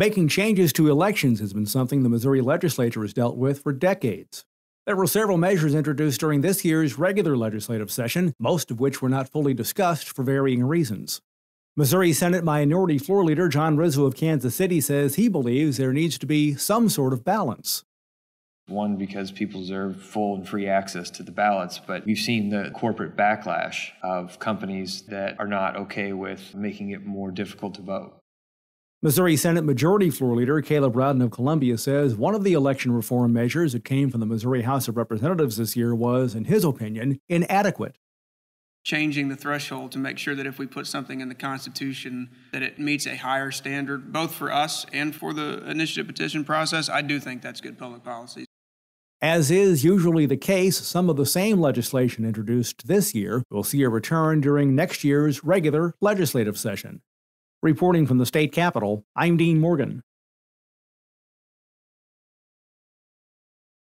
Making changes to elections has been something the Missouri legislature has dealt with for decades. There were several measures introduced during this year's regular legislative session, most of which were not fully discussed for varying reasons. Missouri Senate Minority Floor Leader John Rizzo of Kansas City says he believes there needs to be some sort of balance. One, because people deserve full and free access to the ballots, but we've seen the corporate backlash of companies that are not okay with making it more difficult to vote. Missouri Senate Majority Floor Leader Caleb Rowden of Columbia says one of the election reform measures that came from the Missouri House of Representatives this year was, in his opinion, inadequate. Changing the threshold to make sure that if we put something in the Constitution that it meets a higher standard, both for us and for the initiative petition process, I do think that's good public policy. As is usually the case, some of the same legislation introduced this year will see a return during next year's regular legislative session. Reporting from the state capitol, I'm Dean Morgan.